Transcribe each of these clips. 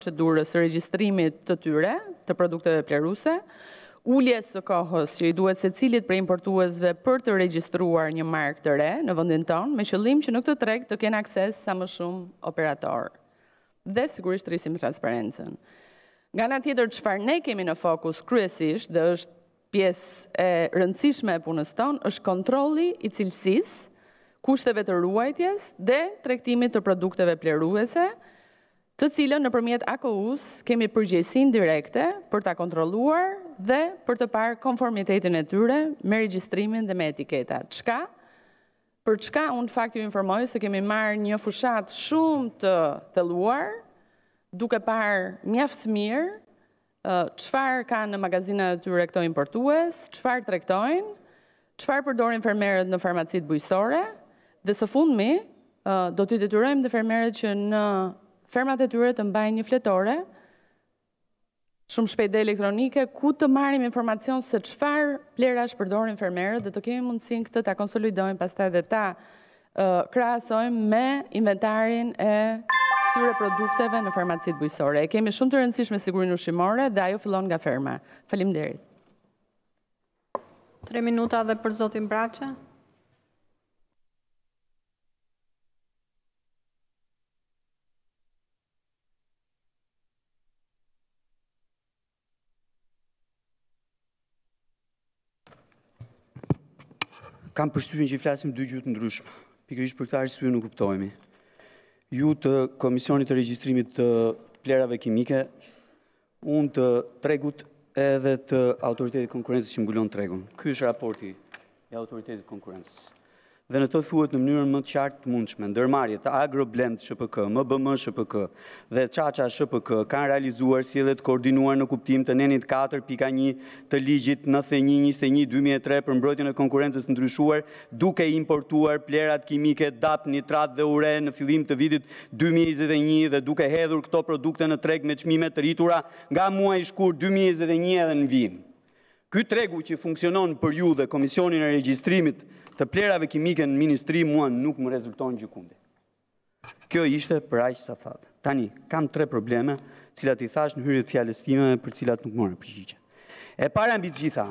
procedurës së regjistrimit të tyre të produkteve plehëruese, uljes së kohës që i duhet secilit prej importuesve për të regjistruar një markë të re në vendin tonë, me qëllim që në këtë treg të kenë akses sa më shumë operatorë. Dhe sigurisht rrisim transparencën. Nga ana tjetër, çfarë ne kemi në fokus kryesisht dhe është pjesë e rëndësishme e punës tonë, është kontrolli i cilësisë, kushteve të ruajtjes dhe tregtimit të produkteve plehëruese, të cilën nëpërmjet AKU-së kemi përgjegjësinë direkte për ta kontrolluar dhe për të parë konformitetin e tyre me regjistrimin dhe me etiketat, çka për çka unë në fakt ju informoj se kemi marrë një fushatë shumë të thelluar, duke parë mjaft mirë Çfarë kanë në magazinat e tyre këto importues, çfarë tregtojnë, çfarë përdorin fermerët në farmacitë bujqësore dhe së fundmi do t'i detyrojmë dhe fermerët që në fermat e tyre të mbajnë një fletore shumë shpejt dhe elektronike, ku të marrim informacion se çfarë plehrash përdorin fermerët dhe të kemi mundësinë këtë ta konsolidojmë pastaj dhe ta krahasojmë me inventarin e këtyre produkteve në farmacitë bujqësore. E kemi shumë të rëndësishme sigurinë ushqimore dhe ajo fillon nga ferma. Faleminderit. Tre minuta dhe për zotin Braçe. Kam përshtypjen që i flasim dy gjuhë të ndryshme. Pikërisht për këtë arsye nuk kuptohemi. Ju të Komisionit të Regjistrimit të Plehrave Kimike, unë të tregut edhe të Autoritetit të Konkurrencës që mbulon tregun. Ky është raporti e Autoritetit të Konkurrencës. Dhe në të thuhet në mënyrën më të qartë të mundshme, ndërmarrjet Agroblend SHPK, MBM SHPK dhe Çaça SHPK kanë realizuar sjellje të koordinuar në kuptim të nenit 4.1 të ligjit 91-21-2003 për mbrojtjen e konkurrencës të ndryshuar duke importuar plehrat kimike DAP, nitrat dhe ure në fillim të vitit 2021 dhe duke hedhur këto produkte në treg me çmime të rritura nga muaji shkurt 2021 edhe në vijim. Ky tregu që funksionon për ju dhe Komisionin e Regjistrimit të plehrave kimike në Ministri mua nuk më rezulton gjëkundi. Kjo ishte për aq sa thatë. Tani, kam tre probleme, të cilat i thashë në hyrje të fjalës time për të cilat nuk mora përgjigje. E para mbi të gjitha,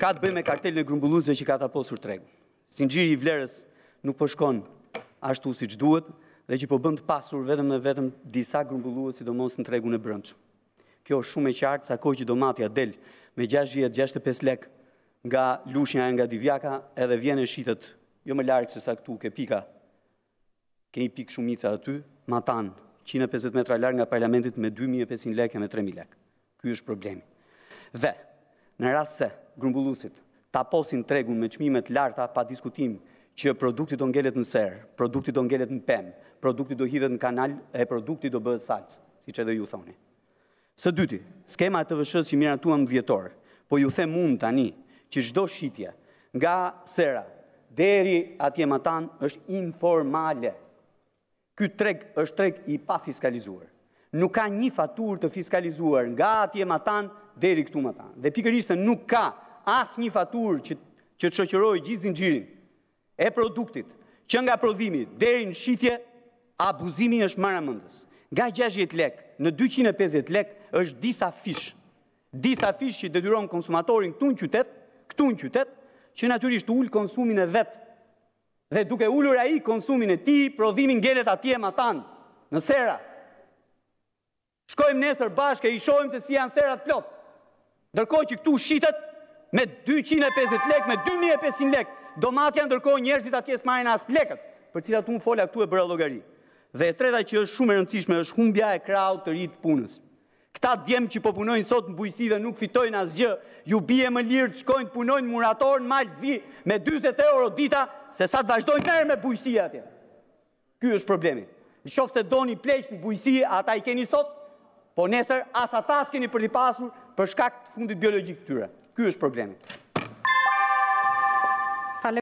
ka të bëjë me kartelin e grumbulluesve që ka zaptuar tregun. Zinxhiri i vlerës nuk po shkon ashtu siç duhet dhe që po bën të pasur vetëm dhe vetëm disa grumbullues sidomos në tregun e brendshëm. Kjo është shumë e qartë sa kohë që domatja del me 60-65 lek nga Lushnja e nga Divjaka edhe vjen e shitet jo më larg se sa këtu ke pika kemi pikë shumice aty matanë 150 metra larg nga parlamenti me 2500 lek e me 3000 lek ky është problemi dhe Në rast se grumbulluesit taposin tregun me çmime të larta, padiskutim që produkti do ngelet në serë, produkti do ngelet në pemë, produkti do hidhet në kanal e produkti do bëhet salcë, siç edhe ju thoni. Së dyti, skema e TVSH-së që miratuan në dhjetor, po ju them unë tani që çdo shitje nga sera deri atje matanë është informale. Ky treg është treg i pafiskalizuar. Nuk ka një faturë të fiskalizuar nga atje matanë deri këtu matanë. Dhe pikërisht se nuk ka asnjë faturë që që të shoqërojë gjithë zinxhirin e produktit, që nga prodhimi deri në shitje, abuzimi është marramendës. Nga 60 lek në 250 lek është disafish. Disafish që detyron konsumatorin këtu në qytet, këtu në qytet, që natyrisht ul konsumin e vet dhe duke ulur ai konsumin e tij, prodhimi ngelet atje matanë, në sera. Shkojmë nesër bashkë e i shohim se si janë serat plot. Ndërkohë që këtu shitet me 250 lek, me 2500 lek, domatja ndërkohë njerëzit atje s'marrin as lekët, për cilat unë fola këtu e bëra llogari. Dhe e treta që është shumë e rëndësishme është humbja e krahut të ri të punës. Këta djem që po punojnë sot në bujqësi dhe nuk fitojnë asgjë u bie më lirë të shkojnë të punojnë muratorë në Mal të Zi me dyzet euro dita se sa të vazhdojnë të merren me bujqësi atje ky është problemi në qoftë se doni pleqtë në bujqësi ata i keni sot po nesër as ata s'keni për t'i pasur për shkak të fundit biologjik të tyre ky është problemi